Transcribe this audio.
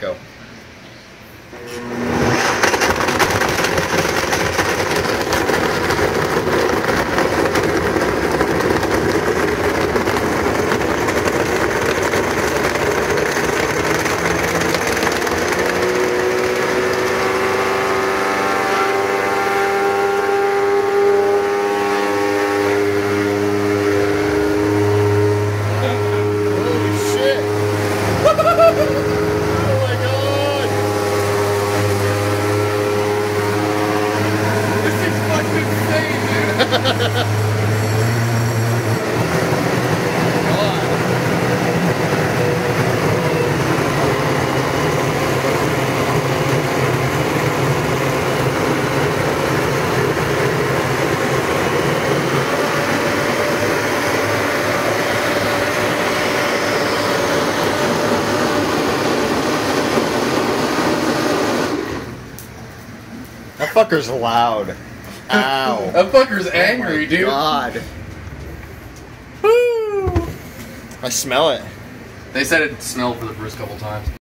Go. Holy That fucker's loud. Ow. That fucker's Oh angry, my dude. God. Woo! I smell it. They said it smelled for the first couple times.